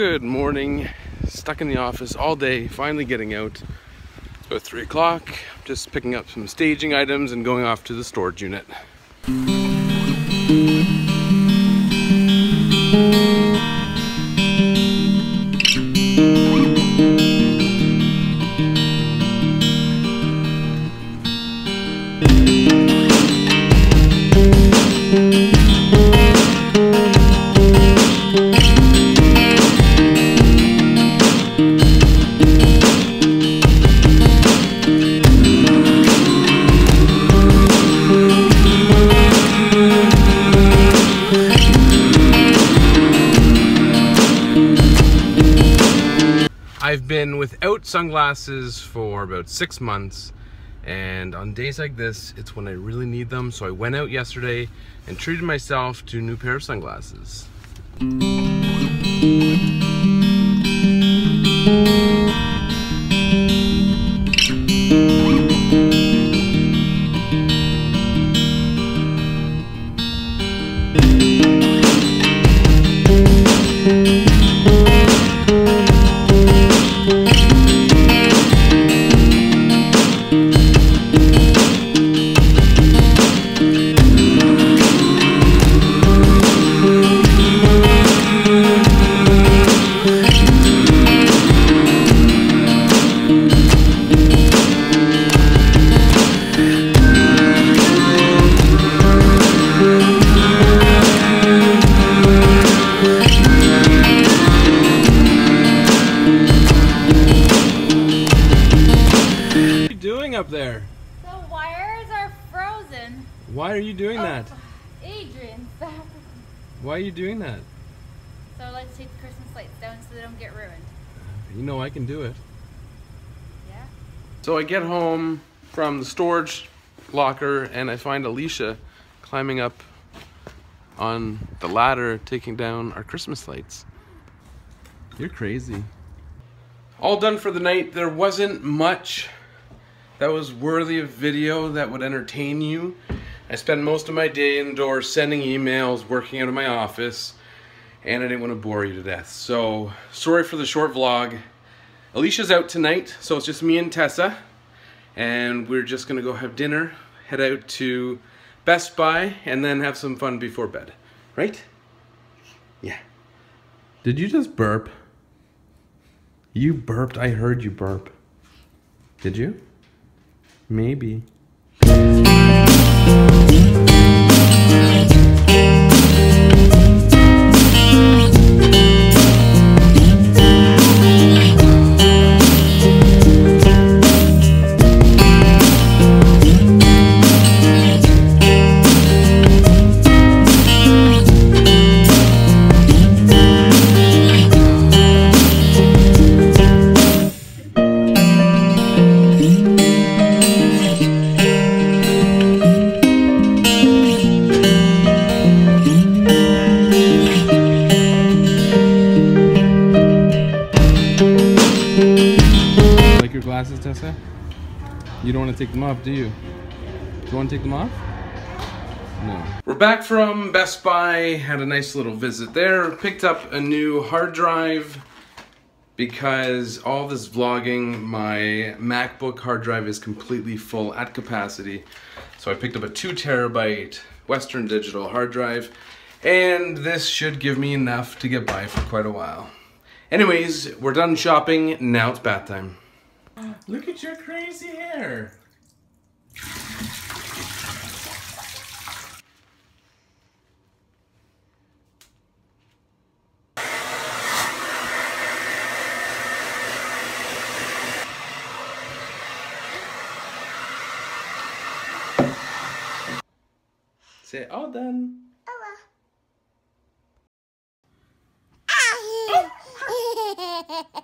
Good morning. Stuck in the office all day, finally getting out. It's about 3 o'clock. Just picking up some staging items and going off to the storage unit. I've been without sunglasses for about six months and on days like this it's when I really need them so I went out yesterday and treated myself to a new pair of sunglasses. Up there? The wires are frozen. Why are you doing oh, that? Oh, Adrian, stop. Why are you doing that? So let's take the Christmas lights down so they don't get ruined. Uh, you know I can do it. Yeah? So I get home from the storage locker and I find Alicia climbing up on the ladder taking down our Christmas lights. You're crazy. All done for the night. There wasn't much that was worthy of video that would entertain you. I spent most of my day indoors sending emails, working out of my office, and I didn't want to bore you to death. So, sorry for the short vlog. Alicia's out tonight, so it's just me and Tessa. And we're just gonna go have dinner, head out to Best Buy, and then have some fun before bed. Right? Yeah. Did you just burp? You burped. I heard you burp. Did you? Maybe. Tessa? You don't want to take them off, do you? Do you want to take them off? No. We're back from Best Buy, had a nice little visit there, picked up a new hard drive because all this vlogging, my MacBook hard drive is completely full at capacity. So I picked up a two terabyte Western Digital hard drive and this should give me enough to get by for quite a while. Anyways, we're done shopping, now it's bath time. Look at your crazy hair. Say oh, all done. Ah, oh,